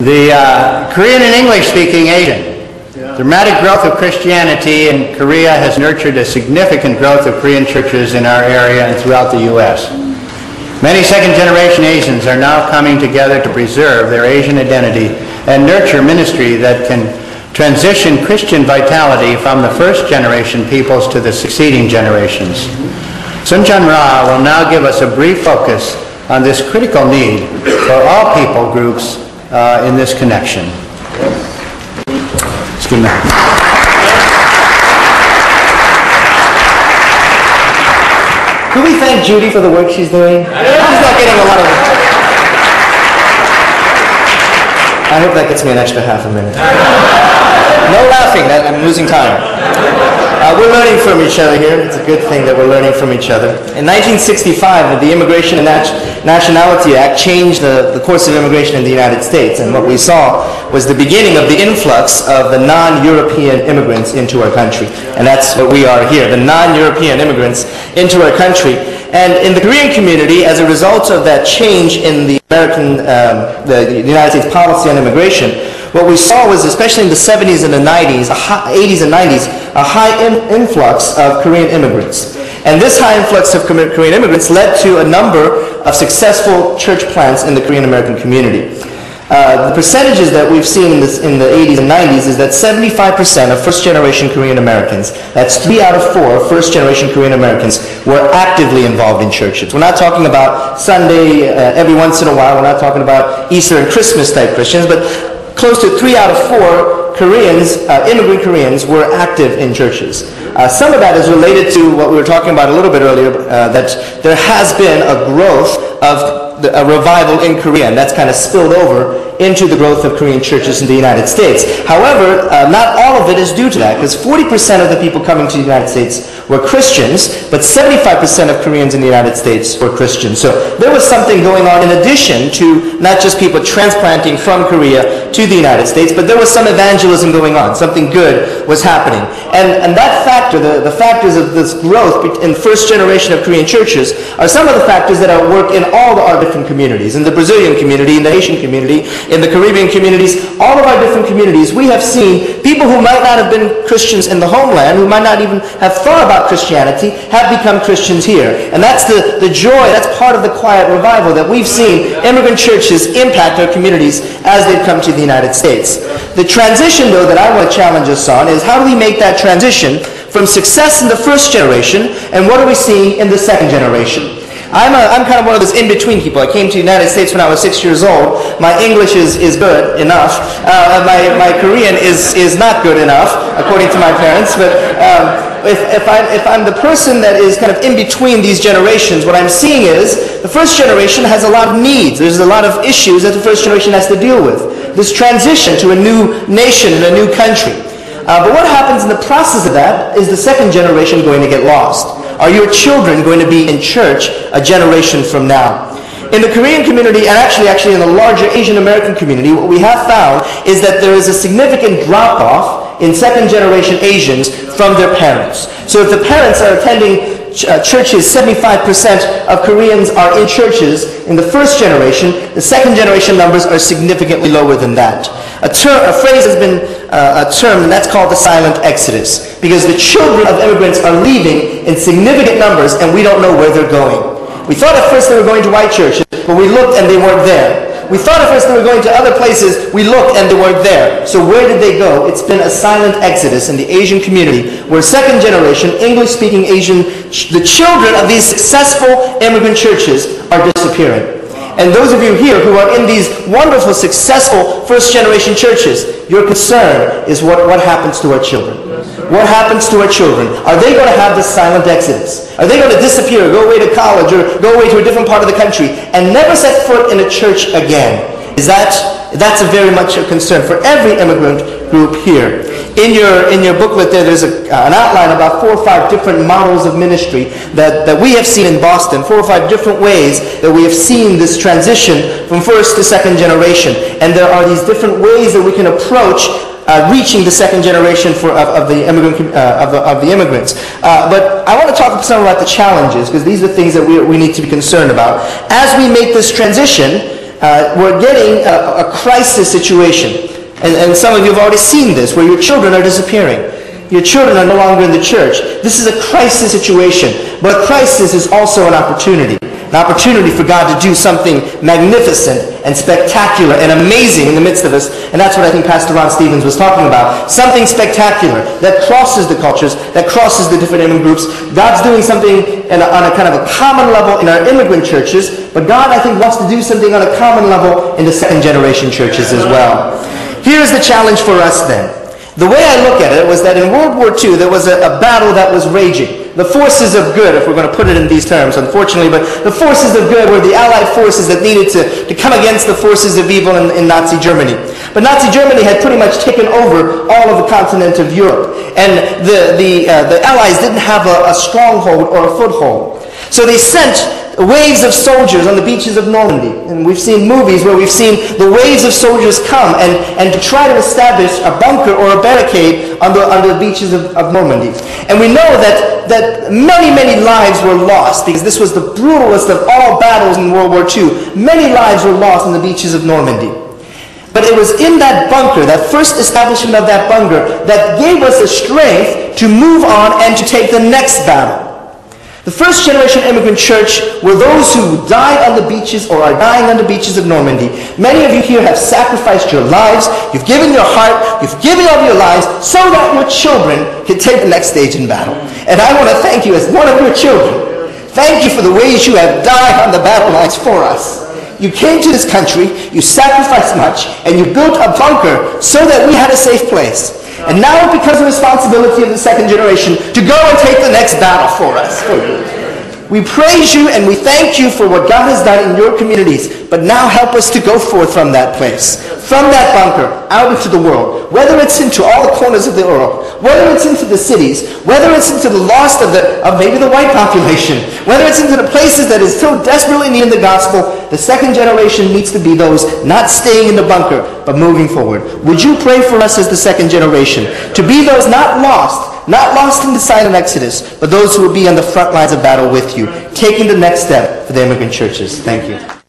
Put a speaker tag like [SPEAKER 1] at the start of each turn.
[SPEAKER 1] The uh, Korean and English speaking Asian. Dramatic growth of Christianity in Korea has nurtured a significant growth of Korean churches in our area and throughout the U.S. Many second generation Asians are now coming together to preserve their Asian identity and nurture ministry that can transition Christian vitality from the first generation peoples to the succeeding generations. Soong-Chan Rah will now give us a brief focus on this critical need for all people groups uh, in this connection. Excuse me.
[SPEAKER 2] Could we thank Judy for the work she's doing? She's not getting a lot of. I hope that gets me an extra half a minute. No laughing, I'm losing time. Uh, we're learning from each other here. It's a good thing that we're learning from each other. In 1965, the Immigration and Nat- Nationality Act changed the, the course of immigration in the United States. And what we saw was the beginning of the influx of the non-European immigrants into our country. And that's what we are here, the non-European immigrants into our country. And in the Korean community, as a result of that change in the American, um, the, the United States policy on immigration, what we saw was, especially in the 70s and the 90s, 80s and 90s, a high in, influx of Korean immigrants. And this high influx of Korean immigrants led to a number of successful church plants in the Korean American community. Uh, the percentages that we've seen in, this, in, the 80s and 90s is that 75% of first generation Korean Americans, that's three out of four first generation Korean Americans, were actively involved in churches. We're not talking about Sunday uh, every once in a while, we're not talking about Easter and Christmas type Christians, but close to three out of four Koreans, uh, immigrant Koreans, were active in churches. Uh, some of that is related to what we were talking about a little bit earlier, uh, that there has been a growth of a revival in Korea, and that's kind of spilled over into the growth of Korean churches in the United States. However, uh, not all of it is due to that, because 40% of the people coming to the United States were Christians, but 75% of Koreans in the United States were Christians. So there was something going on in addition to not just people transplanting from Korea to the United States, but there was some evangelism going on. Something good was happening. And, and that factor, the, the factors of this growth in first generation of Korean churches, are some of the factors that are at work in all our different communities, in the Brazilian community, in the Haitian community, in the Caribbean communities, all of our different communities, we have seen people who might not have been Christians in the homeland, who might not even have thought about Christianity, have become Christians here. And that's the, the joy, that's part of the quiet revival that we've seen immigrant churches impact our communities as they've come to the United States. The transition, though, that I want to challenge us on is how do we make that transition from success in the first generation and what are we seeing in the second generation? I'm, a, I'm kind of one of those in-between people. I came to the United States when I was six years old. My English is, is good enough. Uh, my, my Korean is, is not good enough, according to my parents. But um, if, if, I, if I'm the person that is kind of in between these generations, what I'm seeing is the first generation has a lot of needs. There's a lot of issues that the first generation has to deal with. This transition to a new nation and a new country. Uh, but what happens in the process of that is the second generation going to get lost. Are your children going to be in church a generation from now? In the Korean community, and actually, actually in the larger Asian American community, what we have found is that there is a significant drop-off in second-generation Asians from their parents. So if the parents are attending uh, churches, 75% of Koreans are in churches in the first generation. The second generation numbers are significantly lower than that. A, a phrase has been uh, a term, and that's called the silent exodus, because the children of immigrants are leaving in significant numbers, and we don't know where they're going. We thought at first they were going to white churches, but we looked and they weren't there. We thought at first they were going to other places. We looked and they weren't there. So where did they go? It's been a silent exodus in the Asian community where second generation English-speaking Asian, the children of these successful immigrant churches are disappearing. And those of you here who are in these wonderful, successful first generation churches, your concern is what, what happens to our children. What happens to our children? Are they going to have this silent exodus? Are they going to disappear, go away to college, or go away to a different part of the country, and never set foot in a church again? Is that, that's a very much a concern for every immigrant group here. In your, in your booklet there, there's a, uh, an outline about four or five different models of ministry that, that we have seen in Boston, four or five different ways that we have seen this transition from first to second generation. And there are these different ways that we can approach uh, reaching the second generation for, of, of the immigrant, uh, of, the, of the immigrants. Uh, but I want to talk some about the challenges because these are things that we, we need to be concerned about. As we make this transition, uh, we're getting a, a crisis situation. And, and some of you have already seen this, where your children are disappearing. Your children are no longer in the church. This is a crisis situation, but crisis is also an opportunity. An opportunity for God to do something magnificent and spectacular and amazing in the midst of us. And that's what I think Pastor Ron Stevens was talking about. Something spectacular that crosses the cultures, that crosses the different immigrant groups. God's doing something a, on a kind of a common level in our immigrant churches, but God, I think, wants to do something on a common level in the second generation churches as well. Here's the challenge for us then. The way I look at it was that in World War II there was a, a battle that was raging the forces of good, if we're going to put it in these terms, unfortunately, but the forces of good were the Allied forces that needed to, to come against the forces of evil in, in Nazi Germany. But Nazi Germany had pretty much taken over all of the continent of Europe, and the, the, uh, the Allies didn't have a, a stronghold or a foothold. So they sent waves of soldiers on the beaches of Normandy. And we've seen movies where we've seen the waves of soldiers come and, and try to establish a bunker or a barricade on the, on the beaches of, of Normandy. And we know that, that many, many lives were lost because this was the brutalest of all battles in World War II. Many lives were lost on the beaches of Normandy. But it was in that bunker, that first establishment of that bunker, that gave us the strength to move on and to take the next battle. The first generation immigrant church were those who died on the beaches or are dying on the beaches of Normandy. Many of you here have sacrificed your lives, you've given your heart, you've given of your lives so that your children can take the next stage in battle. And I want to thank you as one of your children. Thank you for the ways you have died on the battle lines for us. You came to this country, you sacrificed much, and you built a bunker so that we had a safe place. And now it becomes the responsibility of the second generation to go and take the next battle for us. For you. We praise you and we thank you for what God has done in your communities. But now help us to go forth from that place, from that bunker, out into the world. Whether it's into all the corners of the world, whether it's into the cities, whether it's into the lost of, the, of maybe the white population, whether it's into the places that is so desperately needing the gospel, the second generation needs to be those not staying in the bunker, but moving forward. Would you pray for us as the second generation to be those not lost, not lost in the silent exodus, but those who will be on the front lines of battle with you, taking the next step for the immigrant churches. Thank you.